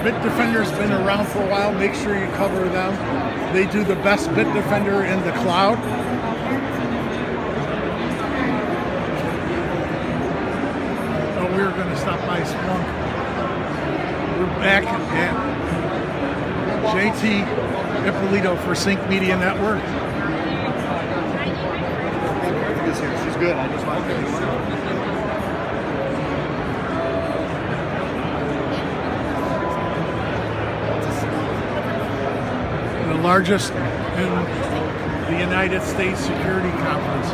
Bitdefender's been around for a while. Make sure you cover them. They do the best Bitdefender in the cloud. Oh, we are going to stop by Splunk. We're back at JT Ippolito for Sync Media Network. She's good. I just like her. Largest in the United States Security Conference.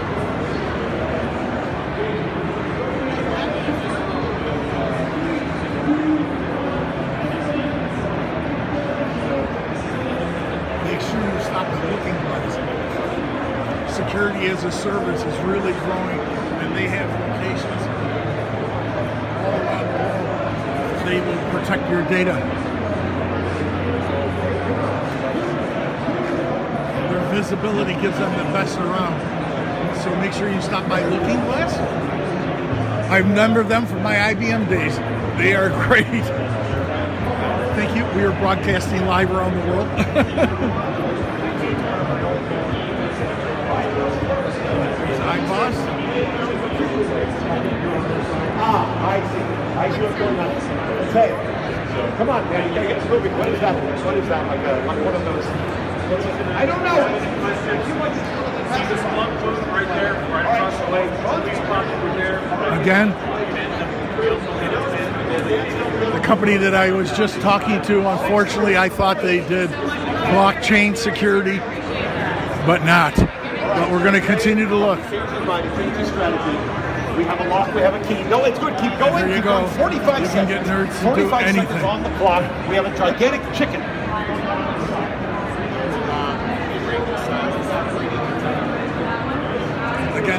Make sure you stop at looking glass. Security as a service is really growing, and they have locations all around the world. They will protect your data. Their visibility gives them the best around. So make sure you stop by Looking Glass. I remember them from my IBM days. They are great. Thank you. We are broadcasting live around the world. Hi, boss. Ah, I see. I see what's going on. Say, come on, man. You gotta get moving. What is that? What is that? Like a like one of those. I don't know. See this booth right there, right across the way. Police park over there. Again, the company that I was just talking to, unfortunately, I thought they did blockchain security, but not. But we're going to continue to look. Change your mind. Change your strategy. We have a lock. We have a key. No, it's good. Keep going. There you Keep go. going. 45 You seconds. get nerds to do 45 seconds on the clock. We have a gigantic chicken.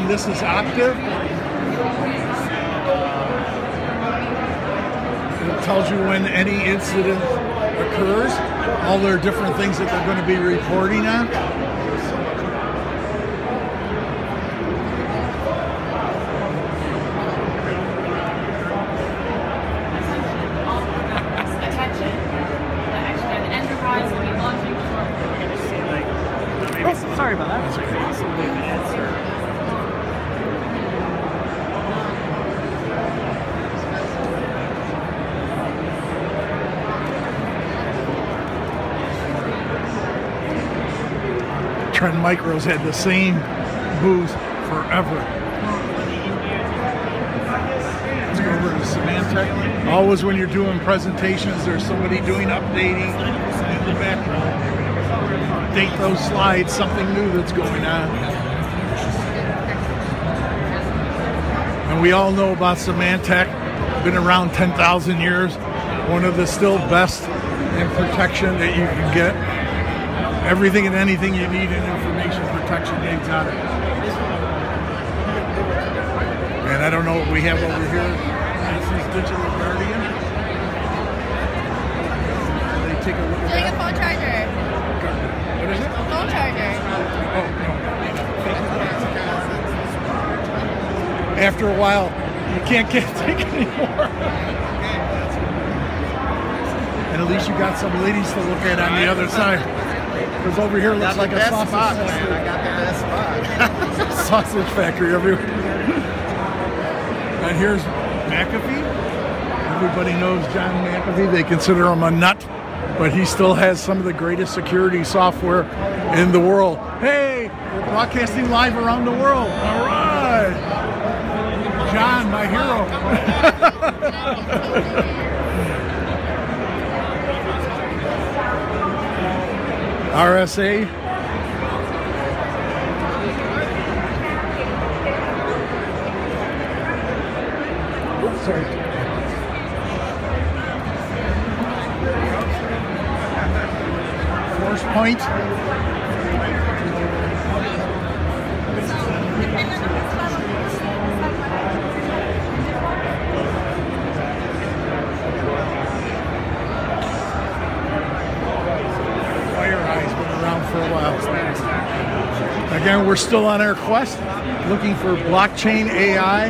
Again, this is Octave. It tells you when any incident occurs, all their different things that they're going to be reporting on. attention. Actually, the enterprise will be launching shortly. Sorry about that. Trend Micros had the same booth forever. Let's go over to Symantec. Always when you're doing presentations, there's somebody doing updating in the back. Date those slides, something new that's going on. And we all know about Symantec, been around 10,000 years. One of the still best in protection that you can get. Everything and anything you need in information protection they've got it. And I don't know what we have over here. This is Digital Guardian. They take a look at Like a phone charger. What is it? Phone charger. Oh, no. After a while, you can't get take anymore. And at least you got some ladies to look at on the other side. Because over here looks like a sausage factory. I got the best spot. sausage factory everywhere. and here's McAfee. Everybody knows John McAfee. They consider him a nut, but he still has some of the greatest security software in the world. Hey, we're broadcasting live around the world. All right. John, my hero. RSA. Oops, sorry. Force point. We're still on our quest looking for blockchain AI.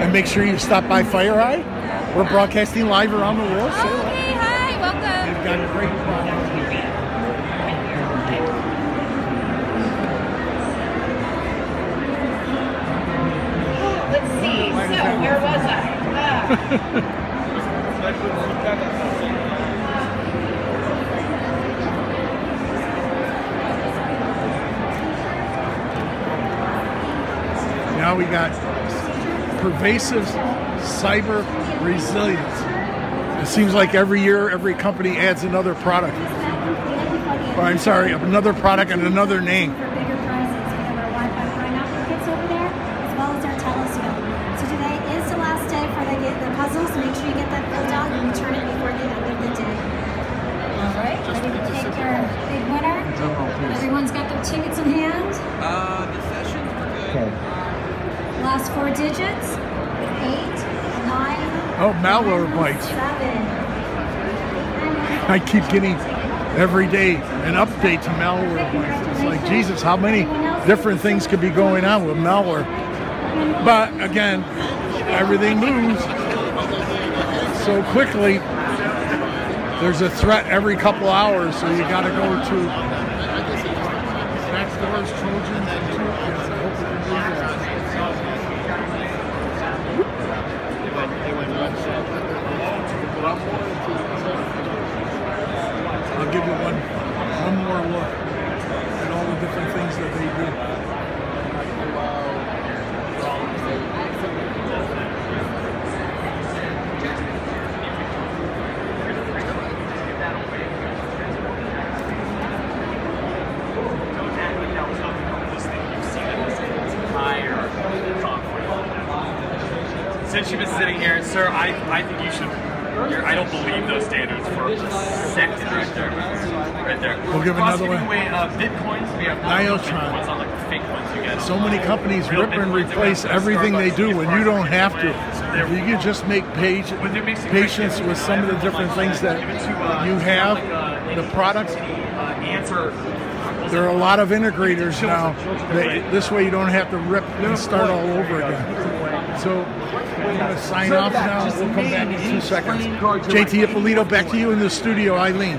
And make sure you stop by FireEye. We're broadcasting live around the world. So Okay, hi, welcome. they've got great products. Let's see. So, where was I? Ah. Now we got pervasive cyber resilience. It seems like every year, every company adds another product. Or I'm sorry, another product and another name. So today is the last day for bigger prizes. Last four digits: Oh, Malwarebytes. seven. I keep getting every day an update to Malwarebytes. It's like, Jesus, how many different things could be going on with malware? But again, everything moves so quickly. There's a threat every couple hours, so you got to go to Trojans, and Trojans. I hope we can do that. I'll give you one, one more look at all the different things that they do. Since you've been sitting here, sir, I, I think you should. You're, I don't believe those standards for a second right there. Right there. We'll give another one. away uh, bitcoins. We have Niotron. on like fake ones you get. So many companies rip and replace everything they do when you don't have to. away. So they're- If you could just make page, patience with some of the different things that you have, the products, uh, answer. There are a lot of integrators now. That, this way you don't have to rip and start all over again. So I'm going to sign off now. We'll come back in two seconds. JT Ippolito, back to you in the studio, Eileen.